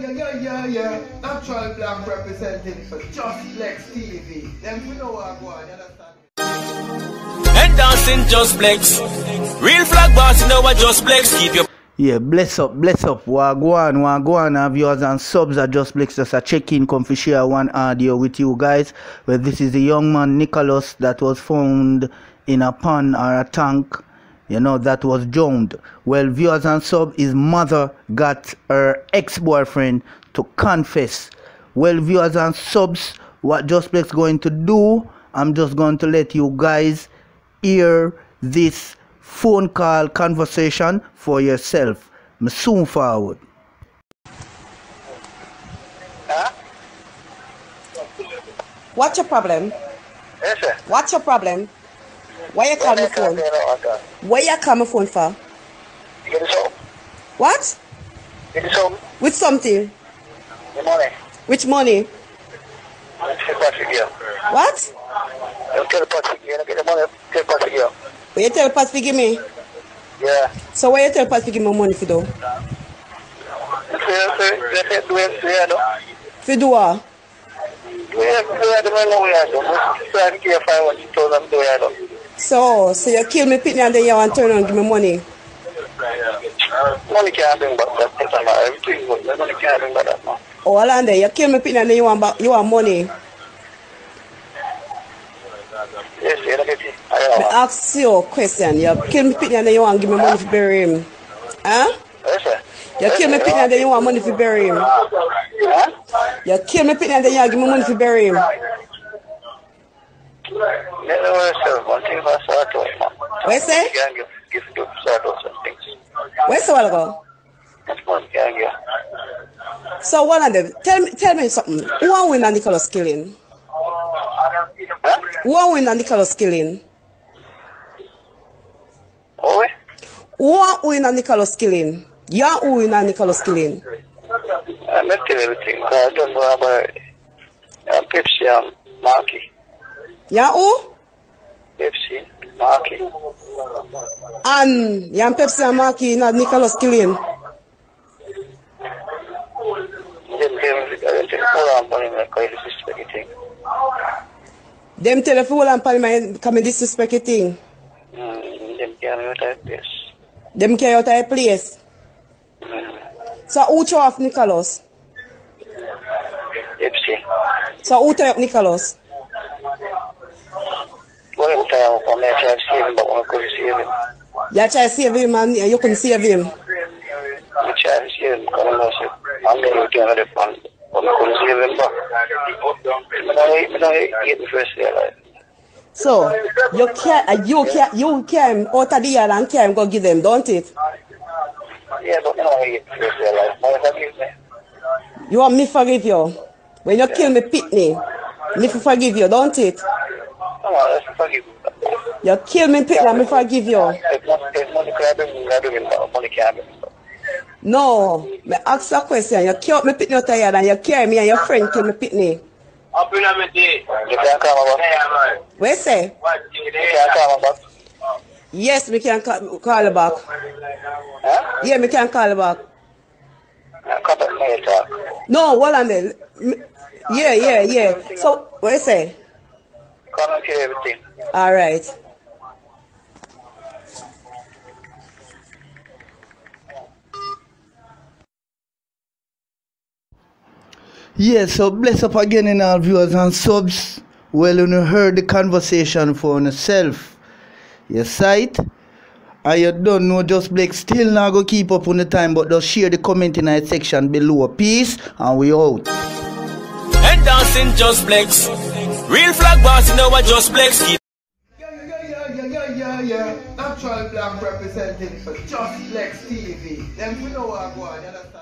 yeah, yeah, yeah, yeah. Natural black representing for Juss Blex TV. Then we know what I go on, you understand? And dancing just flex. Real flag boss, you know what just flex. Keep your Yeah, bless up, bless up. Wagwan, wagwan, our viewers and subs are Juss Blex. Just a check in, come to share one audio with you guys. Well, this is the young man Nicholas that was found in a pond or a tank, you know, that was drowned. Well, viewers and sub, his mother got her ex boyfriend to confess. Well, viewers and subs, what Juss Blex going to do, I'm just going to let you guys hear this phone call conversation for yourself. Me soon forward. What's your problem? Yes, sir. What's your problem? Why you call my phone? Why you call my phone for? Get this home. What? Get this home. With something? Money. Which money? What? Let's get Patrick here. Get the money. Get Patrick here. You tell Pat to give me? Yeah. So why you tell Pat to give me money for do? Let's say, do it, do it, do For do what? it, do it, do it, what you do. Try to get find what you told them, do it, do. So, so you kill me pitney and then you want to turn around and give me money? Money can't bring back that. That's not everything, money can't bring back that, man. Oh, there. You kill me pitney and then you want, back, you want money. Yes, you know, get it. I ask you a question. You kill me pitney and then you want to give me money for bury him. Huh? Yes, sir. You kill me pitney and then you want money for bury him. Huh? You kill me pitney and then you want to give me money for bury him. Let me. One thing for sort out, man. What? You can give, give to sort out some things. Where's the while ago? That's money can give. So one of them, tell me, tell me something. Who win Nicholas killing? Huh? Who win Nicholas killing? Oh. Who win Nicholas killing? You who win Nicholas killing? I met everything. I don't know about uh, Pepsi and Marky. Who? Pepsi, Marky. And and Pepsi and Marky in on Nicholas killing? Then them, I think, hold on, money, like, I disrespect. Them tell if you hold on parliament come and disrespect your thing. Mm, them can't go type this. Them carry out of your place. So who throw off Nicholas? Pepsi. So who throw up Nicholas? One of You you know, so going to him, but I don't I get the first like, So you can uh, you can you can the yard can go give them, don't it? yeah, but get the first like, I me, You want me forgive you? When you kill me pitney, me for forgive you, don't it? come on, let's forgive him. You kill me pitney, me forgive you. If money, if money can bring, I bring him, but money can't bring him. No, me ask a question. You kill me pitney out of the yard and you carry me and your friend kill me can't come about, say? you can't come about, Yes, we can ca- call back. huh? Yeah, we can call back. Come back, my talk. No, hold on there. Yeah, yeah, yeah. So, what you say? Come and kill everything. All right. Yes, so bless up again in our viewers and subs. Well, you heard the conversation for yourself. You sight? And you don't know Juss Blex still not go keep up on the time, but just share the comment in the section below. Peace and we out. and dancing just flex. Real flag boss, you know what just flex. Keep Yeah, yeah, yeah, yeah, yeah, yeah. Natural black representing for Juss Blex TV. Them we know what I go on, you understand?